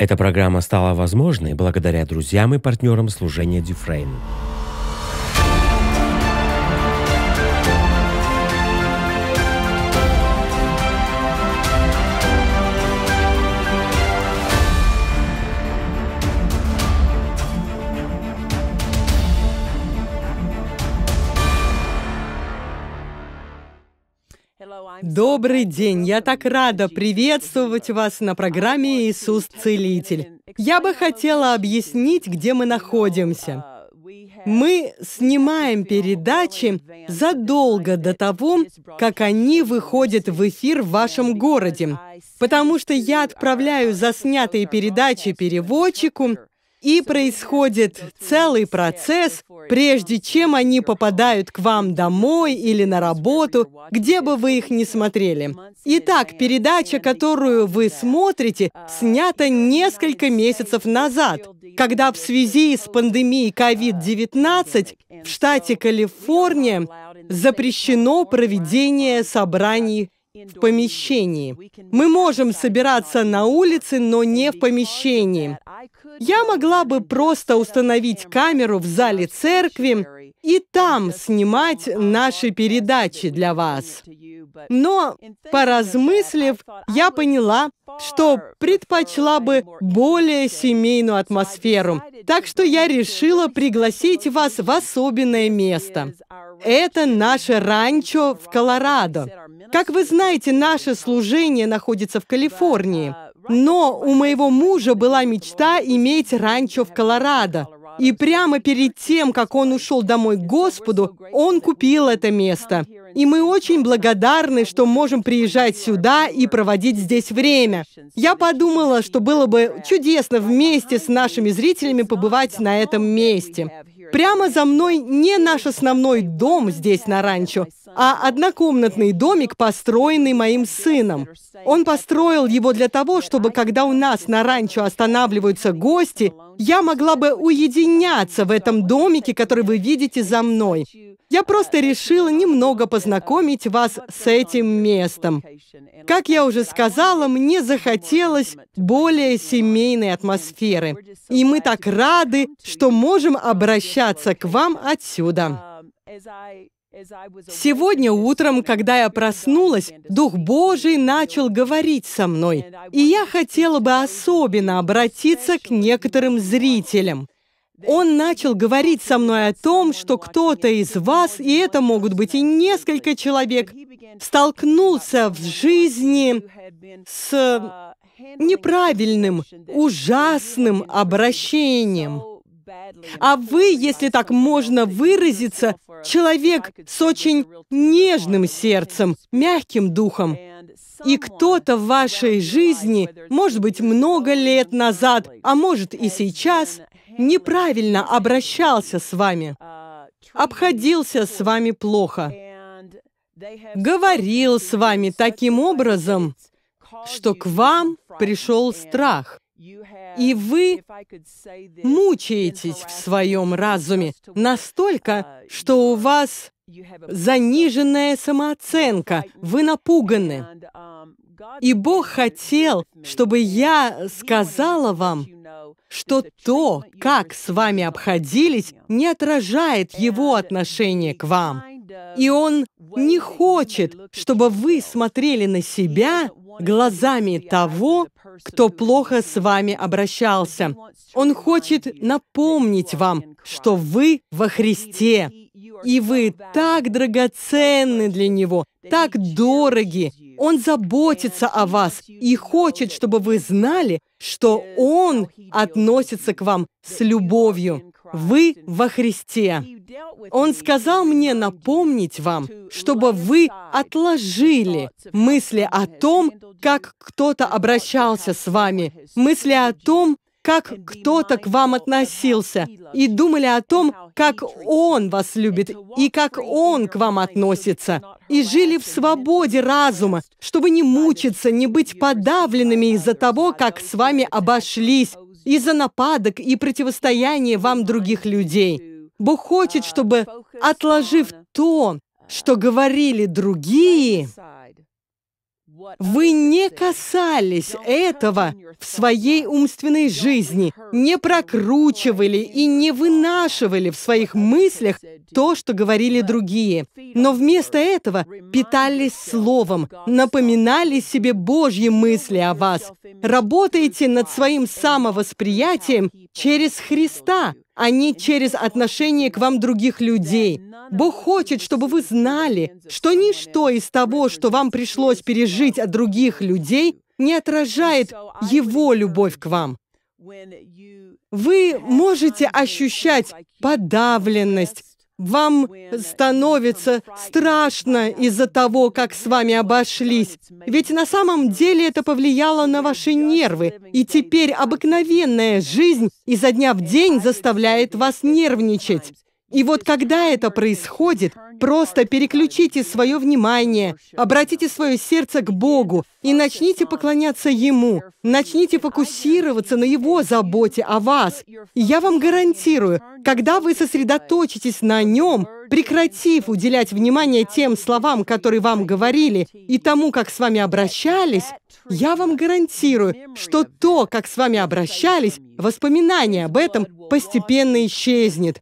Эта программа стала возможной благодаря друзьям и партнерам служения Дюфрейн. Добрый день! Я так рада приветствовать вас на программе «Иисус Целитель». Я бы хотела объяснить, где мы находимся. Мы снимаем передачи задолго до того, как они выходят в эфир в вашем городе, потому что я отправляю заснятые передачи переводчику, и происходит целый процесс, прежде чем они попадают к вам домой или на работу, где бы вы их ни смотрели. Итак, передача, которую вы смотрите, снята несколько месяцев назад, когда в связи с пандемией COVID-19 в штате Калифорния запрещено проведение собраний в помещении. Мы можем собираться на улице, но не в помещении. Я могла бы просто установить камеру в зале церкви и там снимать наши передачи для вас. Но, поразмыслив, я поняла, что предпочла бы более семейную атмосферу. Так что я решила пригласить вас в особенное место. Это наше ранчо в Колорадо. Как вы знаете, наше служение находится в Калифорнии. Но у моего мужа была мечта иметь ранчо в Колорадо. И прямо перед тем, как он ушел домой к Господу, он купил это место. И мы очень благодарны, что можем приезжать сюда и проводить здесь время. Я подумала, что было бы чудесно вместе с нашими зрителями побывать на этом месте. Прямо за мной не наш основной дом здесь на ранчо, а однокомнатный домик, построенный моим сыном. Он построил его для того, чтобы когда у нас на ранчо останавливаются гости, я могла бы уединяться в этом домике, который вы видите за мной. Я просто решила немного познакомить вас с этим местом. Как я уже сказала, мне захотелось более семейной атмосферы. И мы так рады, что можем обращаться к вам отсюда. Сегодня утром, когда я проснулась, Дух Божий начал говорить со мной, и я хотела бы особенно обратиться к некоторым зрителям. Он начал говорить со мной о том, что кто-то из вас, и это могут быть и несколько человек, столкнулся в жизни с неправильным, ужасным обращением. А вы, если так можно выразиться, человек с очень нежным сердцем, мягким духом. И кто-то в вашей жизни, может быть, много лет назад, а может и сейчас, неправильно обращался с вами, обходился с вами плохо, говорил с вами таким образом, что к вам пришел страх. И вы мучаетесь в своем разуме настолько, что у вас заниженная самооценка, вы напуганы. И Бог хотел, чтобы я сказала вам, что то, как с вами обходились, не отражает его отношение к вам. И он не хочет, чтобы вы смотрели на себя глазами того, кто плохо с вами обращался. Он хочет напомнить вам, что вы во Христе, и вы так драгоценны для Него, так дороги. Он заботится о вас и хочет, чтобы вы знали, что Он относится к вам с любовью. Вы во Христе. Он сказал мне напомнить вам, чтобы вы отложили мысли о том, как кто-то обращался с вами, мысли о том, как кто-то к вам относился, и думали о том, как Он вас любит и как Он к вам относится, и жили в свободе разума, чтобы не мучиться, не быть подавленными из-за того, как с вами обошлись, из-за нападок и противостояния вам других людей. Бог хочет, чтобы, отложив то, что говорили другие, Вы не касались этого в своей умственной жизни, не прокручивали и не вынашивали в своих мыслях то, что говорили другие. Но вместо этого питались Словом, напоминали себе Божьи мысли о вас. Работаете над своим самовосприятием через Христа, а не через отношение к вам других людей. Бог хочет, чтобы вы знали, что ничто из того, что вам пришлось пережить от других людей, не отражает Его любовь к вам. Вы можете ощущать подавленность, вам становится страшно из-за того, как с вами обошлись. Ведь на самом деле это повлияло на ваши нервы. И теперь обыкновенная жизнь изо дня в день заставляет вас нервничать. И вот когда это происходит, просто переключите свое внимание, обратите свое сердце к Богу и начните поклоняться Ему. Начните фокусироваться на Его заботе о вас. И я вам гарантирую, когда вы сосредоточитесь на Нем, прекратив уделять внимание тем словам, которые вам говорили, и тому, как с вами обращались, я вам гарантирую, что то, как с вами обращались, воспоминание об этом постепенно исчезнет.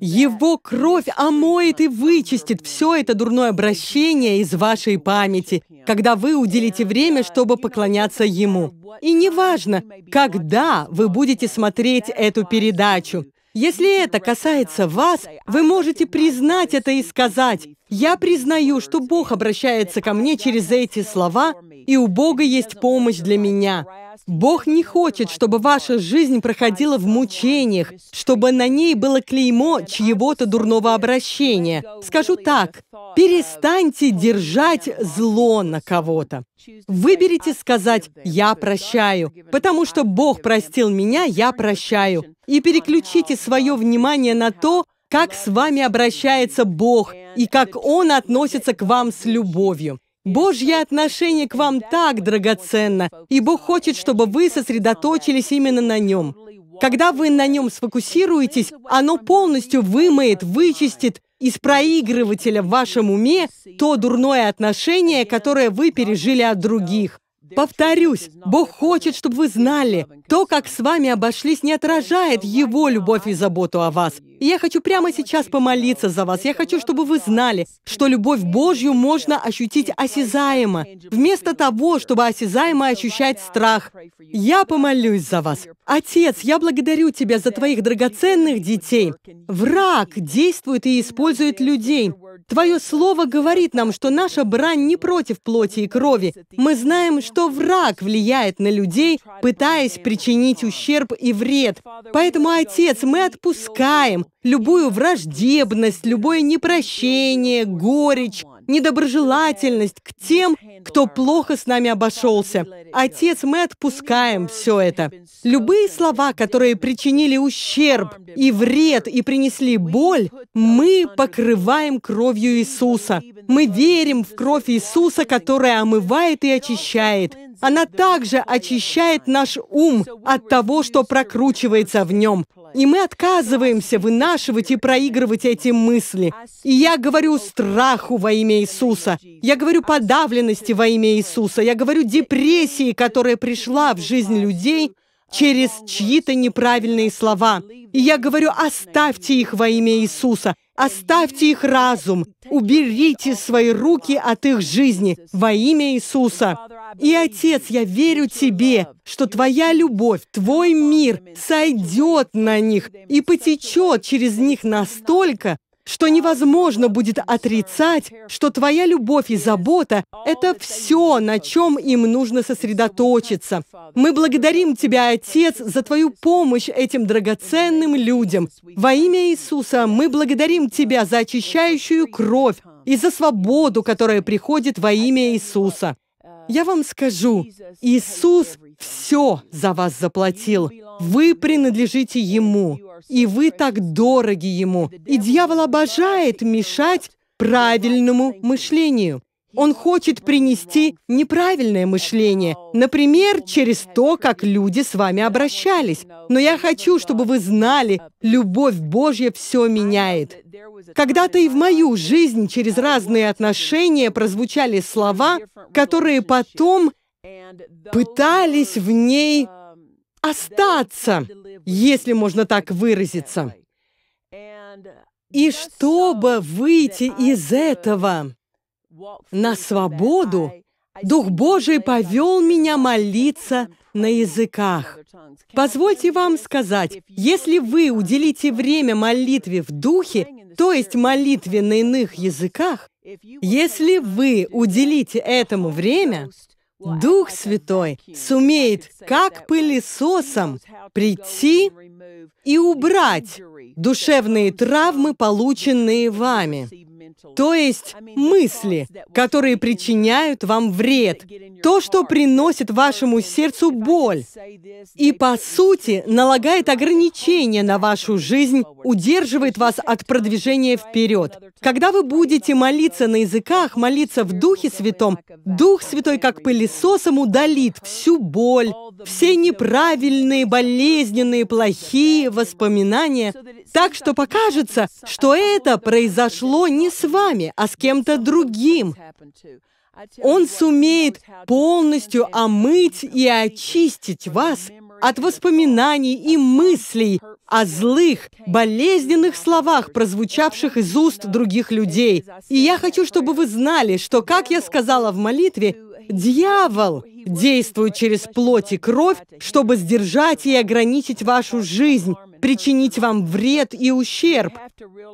Его кровь омоет и вычистит все это дурное обращение из вашей памяти, когда вы уделите время, чтобы поклоняться Ему. И неважно, когда вы будете смотреть эту передачу. Если это касается вас, вы можете признать это и сказать, «Я признаю, что Бог обращается ко мне через эти слова, и у Бога есть помощь для меня». Бог не хочет, чтобы ваша жизнь проходила в мучениях, чтобы на ней было клеймо чьего-то дурного обращения. Скажу так, перестаньте держать зло на кого-то. Выберите сказать «я прощаю», потому что Бог простил меня, я прощаю. И переключите свое внимание на то, как с вами обращается Бог и как Он относится к вам с любовью. Божье отношение к вам так драгоценно, и Бог хочет, чтобы вы сосредоточились именно на нем. Когда вы на нем сфокусируетесь, оно полностью вымоет, вычистит из проигрывателя в вашем уме то дурное отношение, которое вы пережили от других. Повторюсь, Бог хочет, чтобы вы знали, то, как с вами обошлись, не отражает Его любовь и заботу о вас. И я хочу прямо сейчас помолиться за вас. Я хочу, чтобы вы знали, что любовь Божью можно ощутить осязаемо, вместо того, чтобы осязаемо ощущать страх. Я помолюсь за вас. Отец, я благодарю Тебя за Твоих драгоценных детей. Враг действует и использует людей. Твое слово говорит нам, что наша брань не против плоти и крови. Мы знаем, что враг влияет на людей, пытаясь причинить ущерб и вред. Поэтому, Отец, мы отпускаем любую враждебность, любое непрощение, горечь, недоброжелательность к тем, кто плохо с нами обошелся. Отец, мы отпускаем все это. Любые слова, которые причинили ущерб и вред и принесли боль, мы покрываем кровью Иисуса. Мы верим в кровь Иисуса, которая омывает и очищает. Она также очищает наш ум от того, что прокручивается в нем. И мы отказываемся вынашивать и проигрывать эти мысли. И я говорю страху во имя Иисуса. Я говорю подавленности во имя Иисуса. Я говорю депрессии, которая пришла в жизнь людей через чьи-то неправильные слова. И я говорю, оставьте их во имя Иисуса. Оставьте их разум. Уберите свои руки от их жизни во имя Иисуса. И, Отец, я верю Тебе, что Твоя любовь, Твой мир сойдет на них и потечет через них настолько, что невозможно будет отрицать, что твоя любовь и забота — это все, на чем им нужно сосредоточиться. Мы благодарим Тебя, Отец, за Твою помощь этим драгоценным людям. Во имя Иисуса мы благодарим Тебя за очищающую кровь и за свободу, которая приходит во имя Иисуса. Я вам скажу, Иисус все за вас заплатил. Вы принадлежите Ему, и вы так дороги Ему. И дьявол обожает мешать правильному мышлению. Он хочет принести неправильное мышление, например, через то, как люди с вами обращались. Но я хочу, чтобы вы знали, любовь Божья все меняет. Когда-то и в мою жизнь через разные отношения прозвучали слова, которые потом пытались в ней остаться, если можно так выразиться. И чтобы выйти из этого на свободу, Дух Божий повел меня молиться на языках. Позвольте вам сказать, если вы уделите время молитве в духе, то есть молитве на иных языках, если вы уделите этому время, Дух Святой сумеет, как пылесосом, прийти и убрать душевные травмы, полученные вами. То есть мысли, которые причиняют вам вред, то, что приносит вашему сердцу боль, и, по сути, налагает ограничения на вашу жизнь, удерживает вас от продвижения вперед. Когда вы будете молиться на языках, молиться в Духе Святом, Дух Святой как пылесосом удалит всю боль, все неправильные, болезненные, плохие воспоминания, так что покажется, что это произошло не с вами, а с кем-то другим. Он сумеет полностью омыть и очистить вас от воспоминаний и мыслей о злых, болезненных словах, прозвучавших из уст других людей. И я хочу, чтобы вы знали, что, как я сказала в молитве, дьявол действует через плоть и кровь, чтобы сдержать и ограничить вашу жизнь, причинить вам вред и ущерб.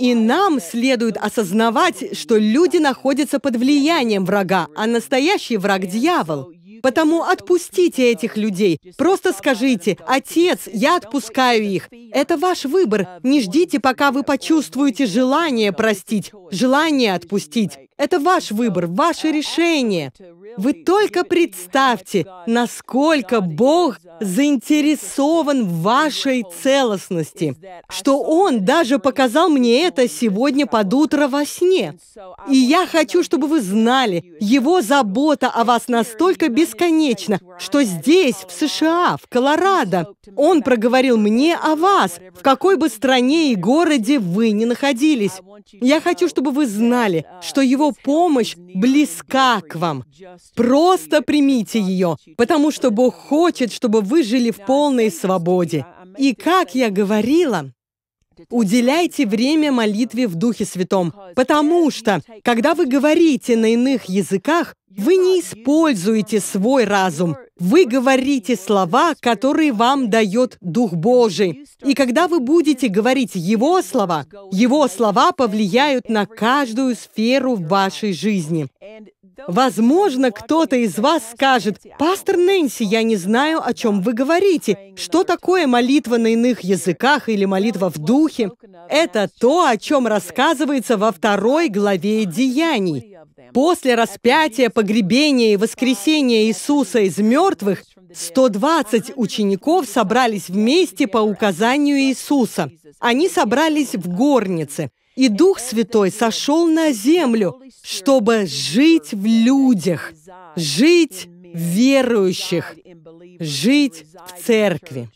И нам следует осознавать, что люди находятся под влиянием врага, а настоящий враг – дьявол. Потому отпустите этих людей. Просто скажите, «Отец, я отпускаю их». Это ваш выбор. Не ждите, пока вы почувствуете желание простить, желание отпустить. Это ваш выбор, ваше решение. Вы только представьте, насколько Бог заинтересован в вашей целостности, что Он даже показал мне это сегодня под утро во сне. И я хочу, чтобы вы знали, Его забота о вас настолько бесконечна, что здесь, в США, в Колорадо, Он проговорил мне о вас, в какой бы стране и городе вы ни находились. Я хочу, чтобы вы знали, что Его помощь близка к вам. Просто примите ее, потому что Бог хочет, чтобы вы жили в полной свободе. И как я говорила, Уделяйте время молитве в Духе Святом, потому что, когда вы говорите на иных языках, вы не используете свой разум. Вы говорите слова, которые вам дает Дух Божий. И когда вы будете говорить Его слова, Его слова повлияют на каждую сферу вашей жизни. Возможно, кто-то из вас скажет, «Пастор Нэнси, я не знаю, о чем вы говорите. Что такое молитва на иных языках или молитва в духе?» Это то, о чем рассказывается во второй главе Деяний. После распятия, погребения и воскресения Иисуса из мертвых 120 учеников собрались вместе по указанию Иисуса. Они собрались в горнице. И Дух Святой сошел на землю, чтобы жить в людях, жить в верующих, жить в церкви.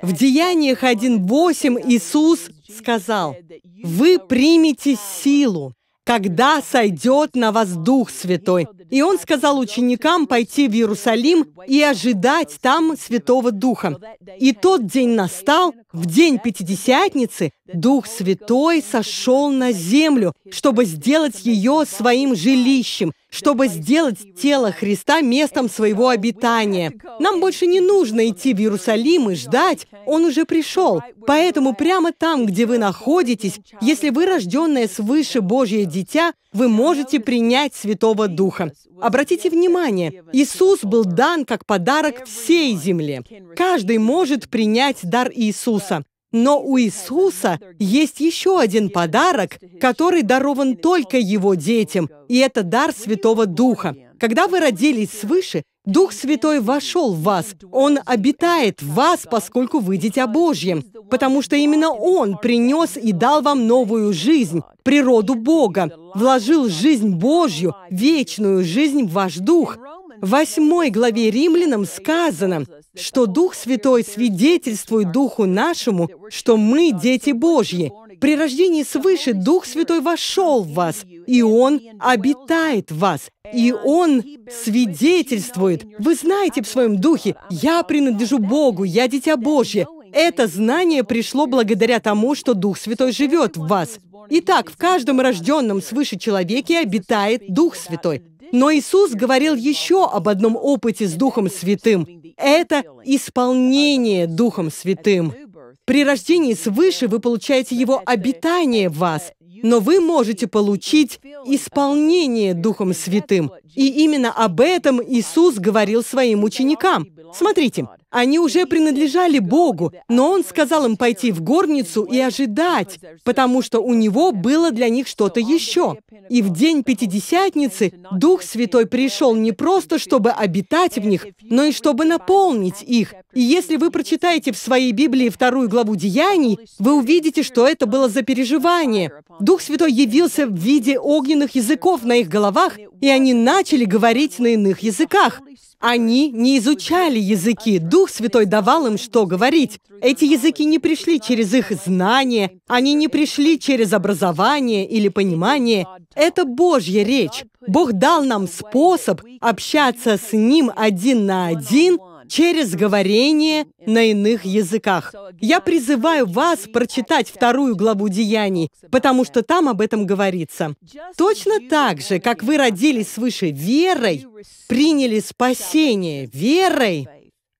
В Деяниях 1.8 Иисус сказал, «Вы примете силу, когда сойдет на вас Дух Святой». И Он сказал ученикам пойти в Иерусалим и ожидать там Святого Духа. И тот день настал, в день Пятидесятницы Дух Святой сошел на землю, чтобы сделать ее своим жилищем, чтобы сделать тело Христа местом своего обитания. Нам больше не нужно идти в Иерусалим и ждать, Он уже пришел. Поэтому прямо там, где вы находитесь, если вы рожденное свыше Божье дитя, вы можете принять Святого Духа. Обратите внимание, Иисус был дан как подарок всей земле. Каждый может принять дар Иисуса. Но у Иисуса есть еще один подарок, который дарован только Его детям, и это дар Святого Духа. Когда вы родились свыше, Дух Святой вошел в вас. Он обитает в вас, поскольку вы дитя Божье. Потому что именно Он принес и дал вам новую жизнь, природу Бога, вложил жизнь Божью, вечную жизнь в ваш дух. В восьмой главе Римлянам сказано, что Дух Святой свидетельствует Духу нашему, что мы дети Божьи. При рождении свыше Дух Святой вошел в вас, и Он обитает в вас, и Он свидетельствует. Вы знаете в своем духе, «Я принадлежу Богу, я дитя Божье». Это знание пришло благодаря тому, что Дух Святой живет в вас. Итак, в каждом рожденном свыше человеке обитает Дух Святой. Но Иисус говорил еще об одном опыте с Духом Святым. Это исполнение Духом Святым. При рождении свыше вы получаете Его обитание в вас, но вы можете получить исполнение Духом Святым. И именно об этом Иисус говорил своим ученикам. Смотрите, они уже принадлежали Богу, но Он сказал им пойти в горницу и ожидать, потому что у Него было для них что-то еще. И в день Пятидесятницы Дух Святой пришел не просто, чтобы обитать в них, но и чтобы наполнить их. И если вы прочитаете в своей Библии вторую главу Деяний, вы увидите, что это было за переживание. Дух Святой явился в виде огненных языков на их головах, и они начали говорить на иных языках. Они не изучали языки. Дух Святой давал им, что говорить. Эти языки не пришли через их знания, они не пришли через образование или понимание. Это Божья речь. Бог дал нам способ общаться с Ним один на один через говорение на иных языках. Я призываю вас прочитать вторую главу Деяний, потому что там об этом говорится. Точно так же, как вы родились свыше верой, приняли спасение верой,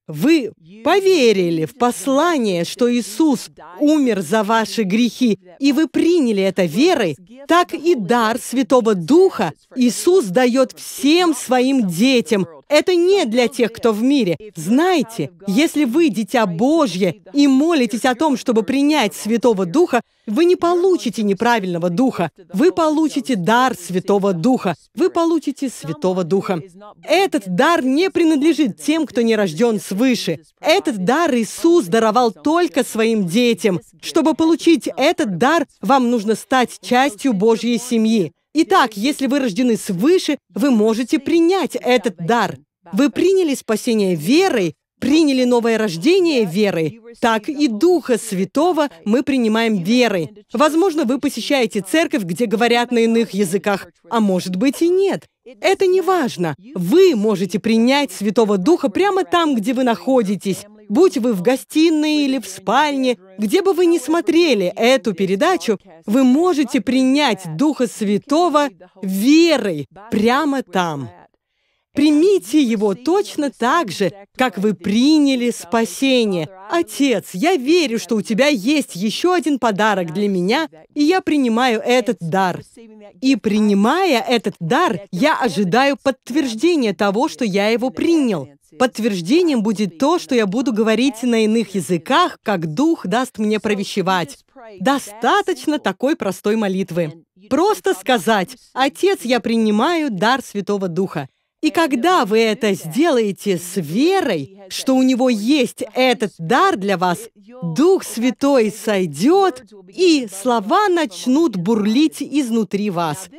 вы поверили в послание, что Иисус умер за ваши грехи, и вы приняли это верой, так и дар Святого Духа Иисус дает всем своим детям. Это не для тех, кто в мире. Знаете, если вы дитя Божье и молитесь о том, чтобы принять Святого Духа, вы не получите неправильного Духа. Вы получите дар Святого Духа. Вы получите Святого Духа. Этот дар не принадлежит тем, кто не рожден свыше. Этот дар Иисус даровал только своим детям. Чтобы получить этот дар, вам нужно стать частью Божьей семьи. Итак, если вы рождены свыше, вы можете принять этот дар. Вы приняли спасение верой, приняли новое рождение верой, так и Духа Святого мы принимаем верой. Возможно, вы посещаете церковь, где говорят на иных языках, а может быть и нет. Это не важно. Вы можете принять Святого Духа прямо там, где вы находитесь. Будь вы в гостиной или в спальне, где бы вы ни смотрели эту передачу, вы можете принять Духа Святого верой прямо там. Примите его точно так же, как вы приняли спасение. Отец, я верю, что у тебя есть еще один подарок для меня, и я принимаю этот дар. И принимая этот дар, я ожидаю подтверждения того, что я его принял. Подтверждением будет то, что я буду говорить на иных языках, как Дух даст мне провещевать. Достаточно такой простой молитвы. Просто сказать «Отец, я принимаю дар Святого Духа». И когда вы это сделаете с верой, что у него есть этот дар для вас, Дух Святой сойдет, и слова начнут бурлить изнутри вас.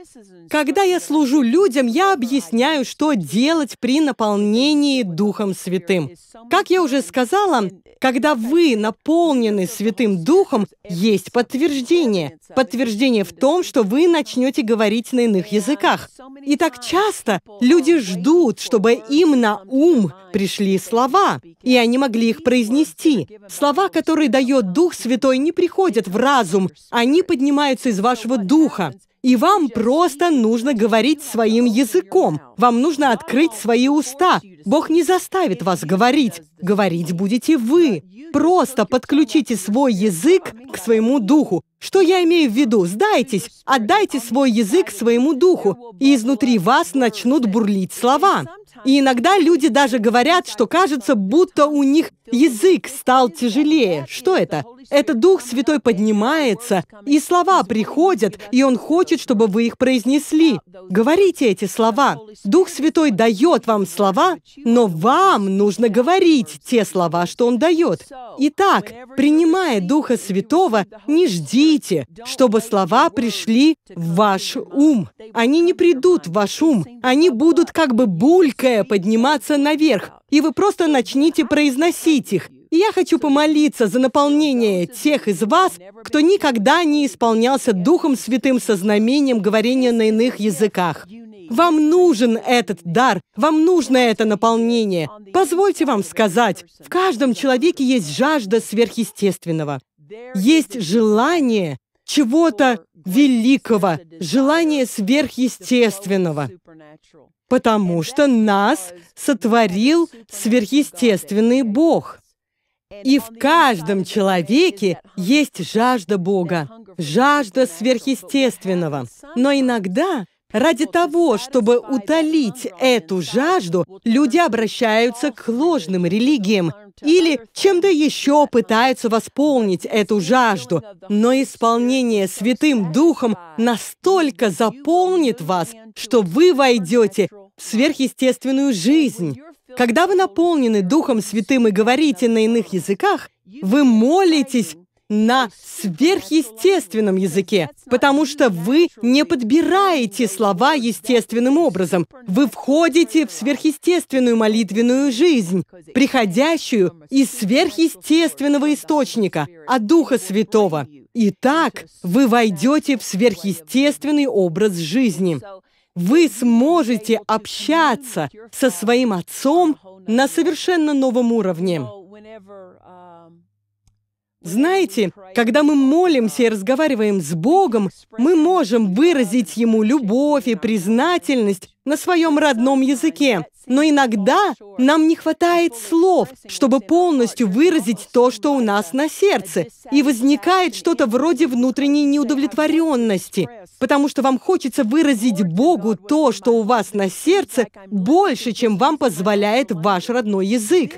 Когда я служу людям, я объясняю, что делать при наполнении Духом Святым. Как я уже сказала, когда вы наполнены Святым Духом, есть подтверждение. Подтверждение в том, что вы начнете говорить на иных языках. И так часто люди ждут, чтобы им на ум пришли слова, и они могли их произнести. Слова, которые дает Дух Святой, не приходят в разум, они поднимаются из вашего духа. И вам просто нужно говорить своим языком. Вам нужно открыть свои уста. Бог не заставит вас говорить. Говорить будете вы. Просто подключите свой язык к своему духу. Что я имею в виду? Сдайтесь, отдайте свой язык своему духу, и изнутри вас начнут бурлить слова. И иногда люди даже говорят, что кажется, будто у них язык стал тяжелее. Что это? Это Дух Святой поднимается, и слова приходят, и Он хочет, чтобы вы их произнесли. Говорите эти слова. Дух Святой дает вам слова, но вам нужно говорить те слова, что Он дает. Итак, принимая Духа Святого, не ждите, чтобы слова пришли в ваш ум. Они не придут в ваш ум, они будут как бы булькая подниматься наверх, и вы просто начните произносить их. И я хочу помолиться за наполнение тех из вас, кто никогда не исполнялся Духом Святым со знамением говорения на иных языках. Вам нужен этот дар, вам нужно это наполнение. Позвольте вам сказать, в каждом человеке есть жажда сверхъестественного. Есть желание чего-то великого, желание сверхъестественного. Потому что нас сотворил сверхъестественный Бог. И в каждом человеке есть жажда Бога, жажда сверхъестественного. Но иногда Ради того, чтобы утолить эту жажду, люди обращаются к ложным религиям или чем-то еще пытаются восполнить эту жажду. Но исполнение Святым Духом настолько заполнит вас, что вы войдете в сверхъестественную жизнь. Когда вы наполнены Духом Святым и говорите на иных языках, вы молитесь на сверхъестественном языке, потому что вы не подбираете слова естественным образом. Вы входите в сверхъестественную молитвенную жизнь, приходящую из сверхъестественного источника, от Духа Святого. И так вы войдете в сверхъестественный образ жизни. Вы сможете общаться со своим Отцом на совершенно новом уровне. Знаете, когда мы молимся и разговариваем с Богом, мы можем выразить Ему любовь и признательность на своем родном языке. Но иногда нам не хватает слов, чтобы полностью выразить то, что у нас на сердце. И возникает что-то вроде внутренней неудовлетворенности, потому что вам хочется выразить Богу то, что у вас на сердце, больше, чем вам позволяет ваш родной язык.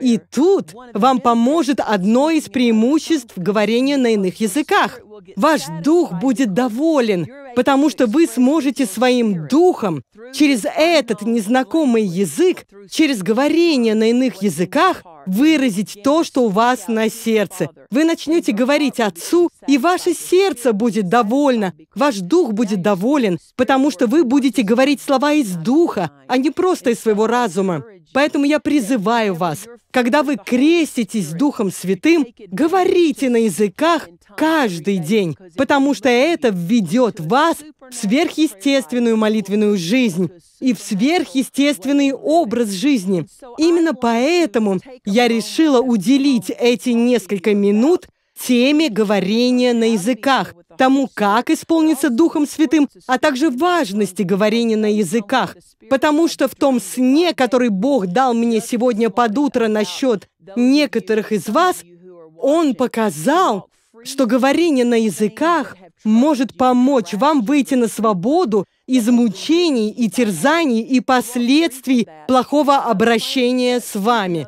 И тут вам поможет одно из преимуществ говорения на иных языках. Ваш дух будет доволен, потому что вы сможете своим духом через этот незнакомый язык, через говорение на иных языках выразить то, что у вас на сердце. Вы начнете говорить Отцу, и ваше сердце будет довольно, ваш дух будет доволен, потому что вы будете говорить слова из духа, а не просто из своего разума. Поэтому я призываю вас, когда вы креститесь Духом Святым, говорите на языках каждый день, потому что это введет вас в сверхъестественную молитвенную жизнь и в сверхъестественный образ жизни. Именно поэтому я решила уделить эти несколько минут теме говорения на языках, тому, как исполниться Духом Святым, а также важности говорения на языках. Потому что в том сне, который Бог дал мне сегодня под утро насчет некоторых из вас, Он показал, что говорение на языках может помочь вам выйти на свободу из мучений и терзаний и последствий плохого обращения с вами.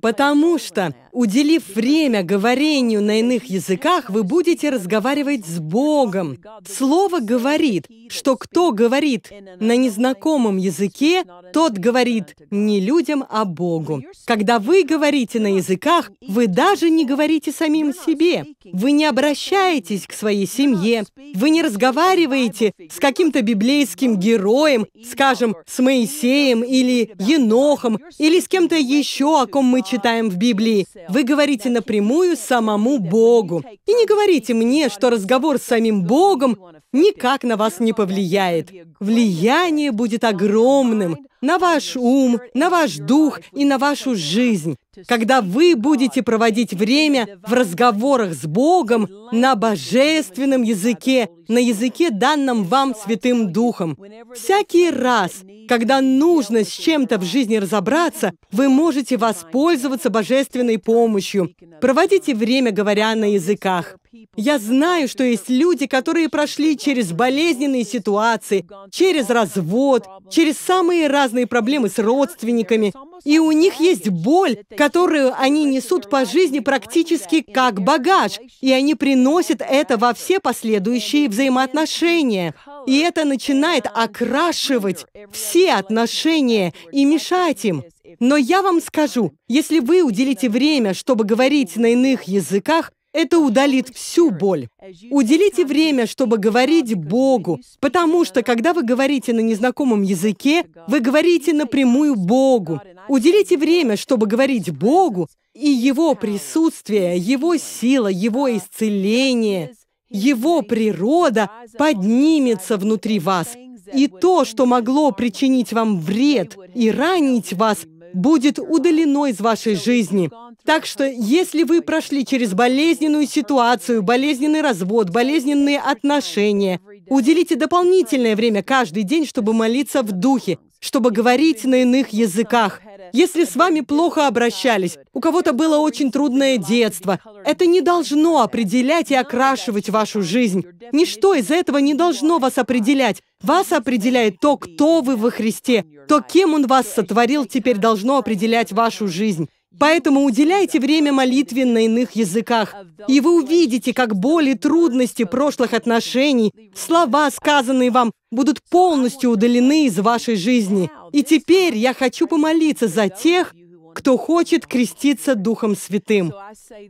Потому что, уделив время говорению на иных языках, вы будете разговаривать с Богом. Слово говорит, что кто говорит на незнакомом языке, тот говорит не людям, а Богу. Когда вы говорите на языках, вы даже не говорите самим себе. Вы не обращаетесь к своей семье. Вы не разговариваете с каким-то библейским героем, скажем, с Моисеем или Енохом, или с кем-то еще, о ком мы читаем в Библии. Вы говорите напрямую самому Богу. И не говорите мне, что разговор с самим Богом никак на вас не повлияет. Влияние будет огромным на ваш ум, на ваш дух и на вашу жизнь. Когда вы будете проводить время в разговорах с Богом на божественном языке, на языке, данном вам Святым Духом. Всякий раз, когда нужно с чем-то в жизни разобраться, вы можете воспользоваться божественной помощью. Проводите время, говоря на языках. Я знаю, что есть люди, которые прошли через болезненные ситуации, через развод, через самые разные проблемы с родственниками, и у них есть боль, которую они несут по жизни практически как багаж, и они приносят это во все последующие взаимоотношения. И это начинает окрашивать все отношения и мешать им. Но я вам скажу, если вы уделите время, чтобы говорить на иных языках, это удалит всю боль. Уделите время, чтобы говорить Богу, потому что, когда вы говорите на незнакомом языке, вы говорите напрямую Богу. Уделите время, чтобы говорить Богу, и Его присутствие, Его сила, Его исцеление, Его природа поднимется внутри вас. И то, что могло причинить вам вред и ранить вас, будет удалено из вашей жизни. Так что, если вы прошли через болезненную ситуацию, болезненный развод, болезненные отношения, уделите дополнительное время каждый день, чтобы молиться в духе, чтобы говорить на иных языках. Если с вами плохо обращались, у кого-то было очень трудное детство, это не должно определять и окрашивать вашу жизнь. Ничто из этого не должно вас определять. Вас определяет то, кто вы во Христе. То, кем Он вас сотворил, теперь должно определять вашу жизнь. Поэтому уделяйте время молитве на иных языках, и вы увидите, как боли, трудности прошлых отношений, слова, сказанные вам, будут полностью удалены из вашей жизни. И теперь я хочу помолиться за тех, кто хочет креститься Духом Святым.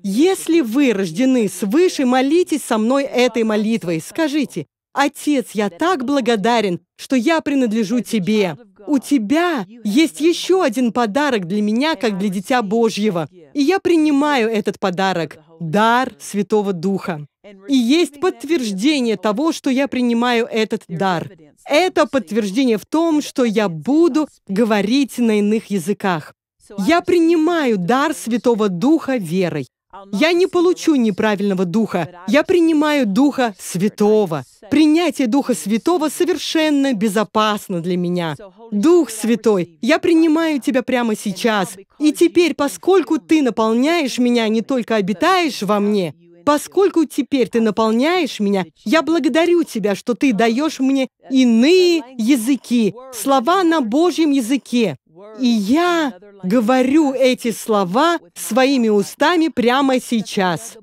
Если вы рождены свыше, молитесь со мной этой молитвой. Скажите, «Отец, я так благодарен, что я принадлежу Тебе. У Тебя есть еще один подарок для меня, как для Дитя Божьего. И я принимаю этот подарок – дар Святого Духа. И есть подтверждение того, что я принимаю этот дар. Это подтверждение в том, что я буду говорить на иных языках. Я принимаю дар Святого Духа верой. Я не получу неправильного Духа. Я принимаю Духа Святого. Принятие Духа Святого совершенно безопасно для меня. Дух Святой, я принимаю Тебя прямо сейчас. И теперь, поскольку Ты наполняешь меня, не только обитаешь во мне, Поскольку теперь ты наполняешь меня, я благодарю тебя, что ты даешь мне иные языки, слова на Божьем языке. И я говорю эти слова своими устами прямо сейчас.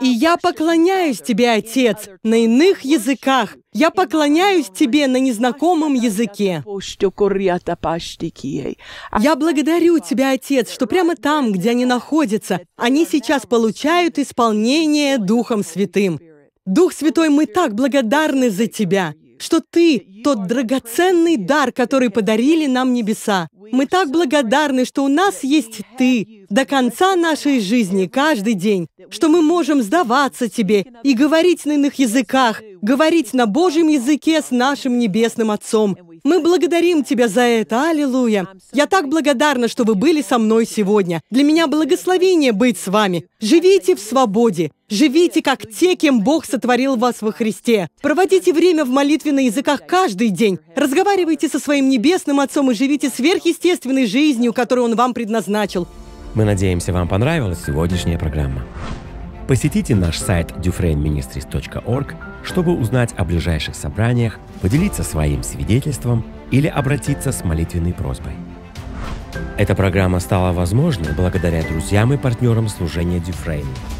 И я поклоняюсь Тебе, Отец, на иных языках. Я поклоняюсь Тебе на незнакомом языке. Я благодарю Тебя, Отец, что прямо там, где они находятся, они сейчас получают исполнение Духом Святым. Дух Святой, мы так благодарны за Тебя, что Ты — тот драгоценный дар, который подарили нам небеса. Мы так благодарны, что у нас есть Ты до конца нашей жизни, каждый день, что мы можем сдаваться Тебе и говорить на иных языках, говорить на Божьем языке с нашим Небесным Отцом. Мы благодарим Тебя за это. Аллилуйя. Я так благодарна, что вы были со мной сегодня. Для меня благословение быть с вами. Живите в свободе. Живите, как те, кем Бог сотворил вас во Христе. Проводите время в молитве на языках каждый день. Разговаривайте со своим Небесным Отцом и живите сверхъестественной жизнью, которую Он вам предназначил. Мы надеемся, вам понравилась сегодняшняя программа. Посетите наш сайт dufresneministries.org, чтобы узнать о ближайших собраниях, поделиться своим свидетельством или обратиться с молитвенной просьбой. Эта программа стала возможной благодаря друзьям и партнерам служения Дюфрейн –